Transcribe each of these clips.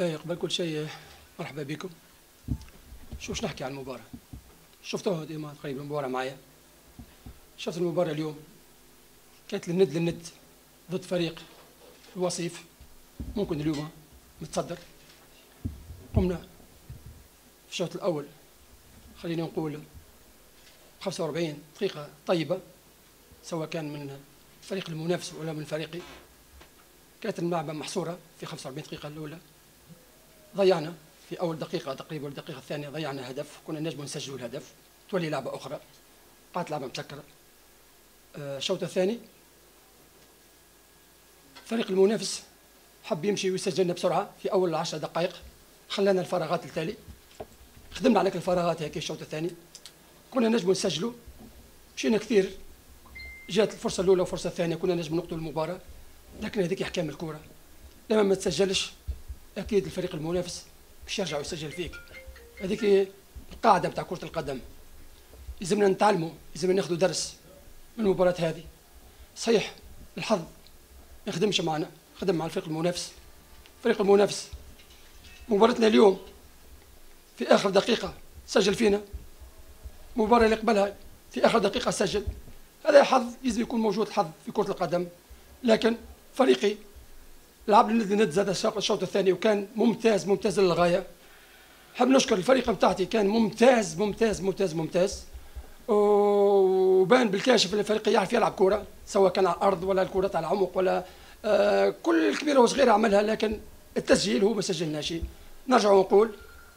باهي قبل كل شيء مرحبا بكم. شوش نحكي عن المباراة. شفتوها ديما تقريبا المباراة معايا. شفت المباراة اليوم. كانت للند للند ضد فريق الوصيف. ممكن اليوم متصدر قمنا في الشوط الأول. خلينا نقول 45 دقيقة طيبة سواء كان من فريق المنافس ولا من فريقي. كانت الملعبة محصورة في 45 دقيقة الأولى. ضيعنا في أول دقيقة تقريبا الدقيقة الثانية ضيعنا هدف كنا نجم نسجل الهدف. تولي لعبة أخرى. قعدت لعبة مسكرة آه، الشوط الثاني. فريق المنافس حب يمشي ويسجلنا بسرعة في أول عشر دقائق. خلانا الفراغات التالي. خدمنا عليك الفراغات هيك الشوط الثاني. كنا نجم نسجلوا مشينا كثير. جات الفرصة الأولى والفرصة الثانية كنا نجم نقتل المباراة. لكن هذيك أحكام الكورة. لما ما تسجلش أكيد الفريق المنافس مش يرجع يسجل فيك. هذيك القاعدة بتاع كرة القدم. لازمنا نتعلموا لازمنا ناخذوا درس من المباراة هذه. صحيح الحظ ما يخدمش معنا خدم مع الفريق المنافس. الفريق المنافس مباراتنا اليوم في آخر دقيقة سجل فينا. المباراة اللي قبلها في آخر دقيقة سجل. هذا حظ يجب يكون موجود حظ في كرة القدم. لكن فريقي لعب لنا ند زاد الشوط الثاني وكان ممتاز ممتاز للغاية. حاب نشكر الفريق بتاعتي كان ممتاز ممتاز ممتاز ممتاز. وبان بالكاشف الفريق يعرف يلعب كرة سواء كان على الأرض ولا الكرة على عمق ولا آه كل كبيرة وصغيرة عملها لكن التسجيل هو ما سجلناش نرجع ونقول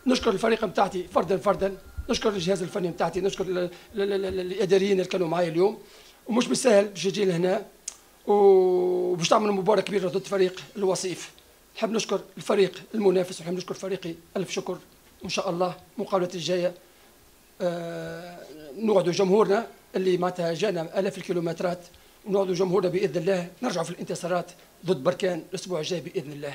نشكر الفريق بتاعتي فردا فردا. نشكر الجهاز الفني بتاعتي نشكر الإداريين اللي كانوا معايا اليوم. ومش بالسهل باش يجي لهنا. وباش تعمل مباراه كبيره ضد فريق الوصيف. نحب نشكر الفريق المنافس ونحب نشكر فريقي. ألف شكر. وإن شاء الله مقابلة الجاية آه نوعدوا جمهورنا اللي معناتها جانا آلاف الكيلومترات. ونوعدوا جمهورنا بإذن الله. نرجعوا في الانتصارات ضد بركان الأسبوع الجاي بإذن الله.